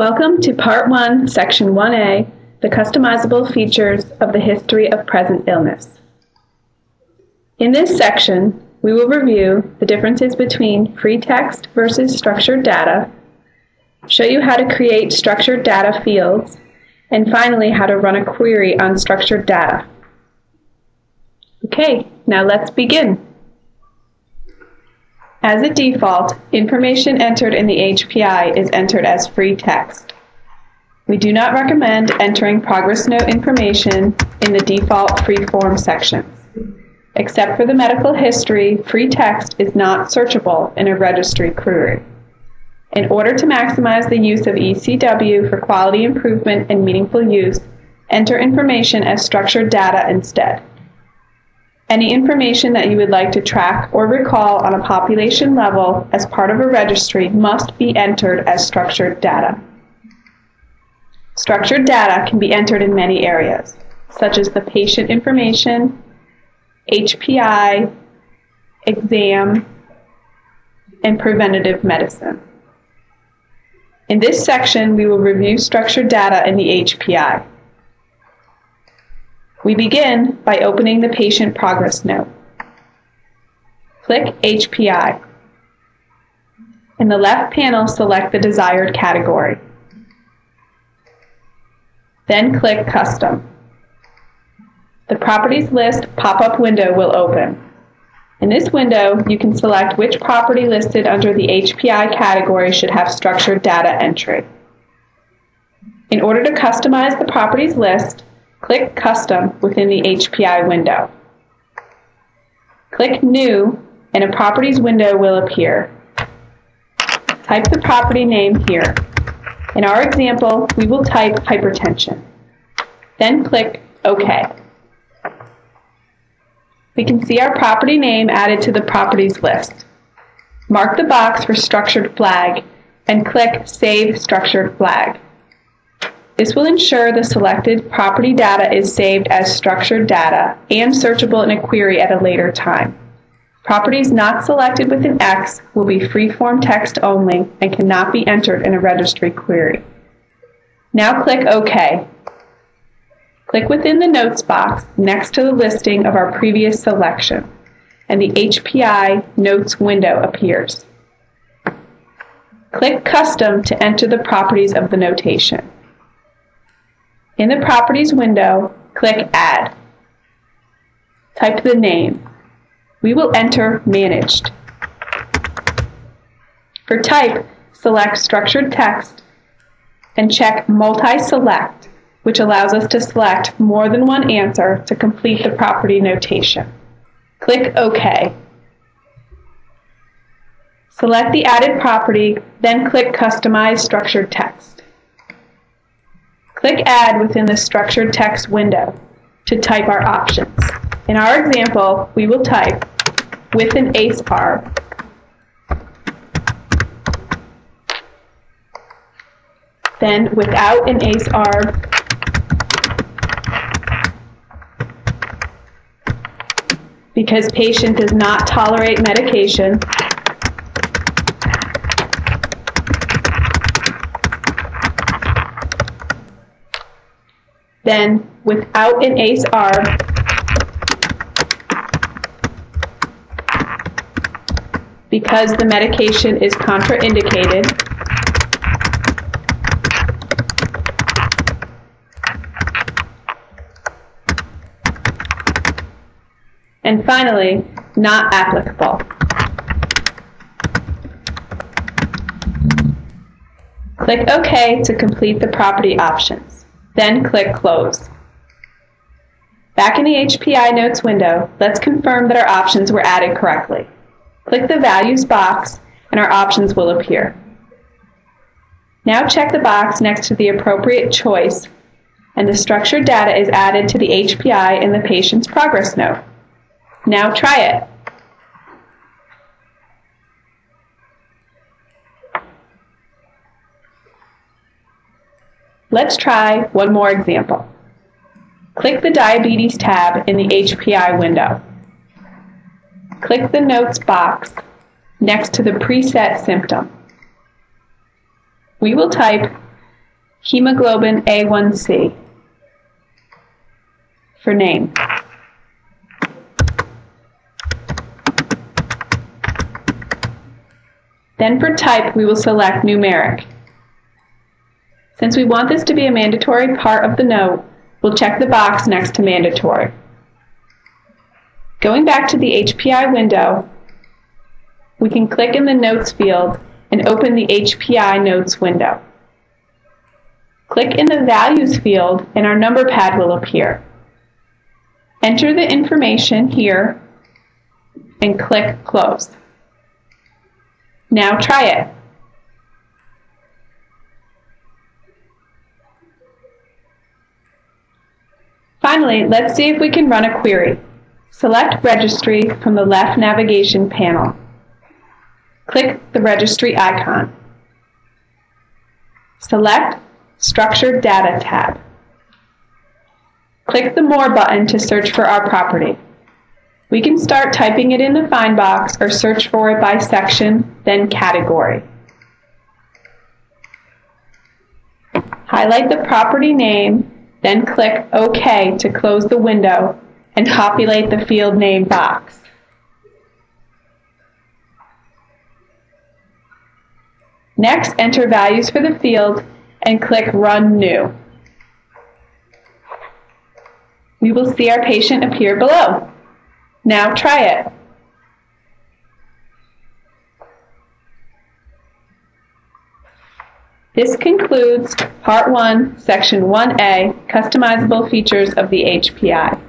Welcome to Part 1, Section 1A, the customizable features of the history of present illness. In this section, we will review the differences between free text versus structured data, show you how to create structured data fields, and finally how to run a query on structured data. Okay, now let's begin. As a default, information entered in the HPI is entered as free text. We do not recommend entering progress note information in the default free form sections. Except for the medical history, free text is not searchable in a registry query. In order to maximize the use of ECW for quality improvement and meaningful use, enter information as structured data instead. Any information that you would like to track or recall on a population level as part of a registry must be entered as structured data. Structured data can be entered in many areas, such as the patient information, HPI, exam, and preventative medicine. In this section, we will review structured data in the HPI. We begin by opening the patient progress note. Click HPI. In the left panel, select the desired category. Then click Custom. The Properties List pop-up window will open. In this window, you can select which property listed under the HPI category should have structured data entry. In order to customize the properties list, click Custom within the HPI window. Click New and a Properties window will appear. Type the property name here. In our example, we will type hypertension. Then click OK. We can see our property name added to the properties list. Mark the box for structured flag and click Save Structured Flag. This will ensure the selected property data is saved as structured data and searchable in a query at a later time. Properties not selected with an X will be free-form text only and cannot be entered in a registry query. Now click OK. Click within the Notes box next to the listing of our previous selection, and the HPI Notes window appears. Click Custom to enter the properties of the notation. In the Properties window, click Add. Type the name. We will enter Managed. For type, select Structured Text and check Multi-Select, which allows us to select more than one answer to complete the property notation. Click OK. Select the added property, then click Customize Structured Text. Click Add within the structured text window to type our options. In our example, we will type with an ACE ARB. Then without an ACE ARB, because patient does not tolerate medication, then without an ACE ARB, because the medication is contraindicated, and finally, not applicable. Click OK to complete the property options. Then click Close. Back in the HPI Notes window, let's confirm that our options were added correctly. Click the Values box and our options will appear. Now check the box next to the appropriate choice and the structured data is added to the HPI in the patient's progress note. Now try it. Let's try one more example. Click the Diabetes tab in the HPI window. Click the Notes box next to the preset symptom. We will type hemoglobin A1C. For name. Then for type, we will select numeric. Since we want this to be a mandatory part of the note, we'll check the box next to mandatory. Going back to the HPI window, we can click in the Notes field and open the HPI Notes window. Click in the Values field and our number pad will appear. Enter the information here and click Close. Now try it. Finally, let's see if we can run a query. Select Registry from the left navigation panel. Click the Registry icon. Select Structured Data tab. Click the More button to search for our property. We can start typing it in the Find box or search for it by section, then category. Highlight the property name, then click OK to close the window and populate the field name box. Next, enter values for the field and click Run New. We will see our patient appear below. Now try it. This concludes Part 1, Section 1A, Customizable Features of the HPI.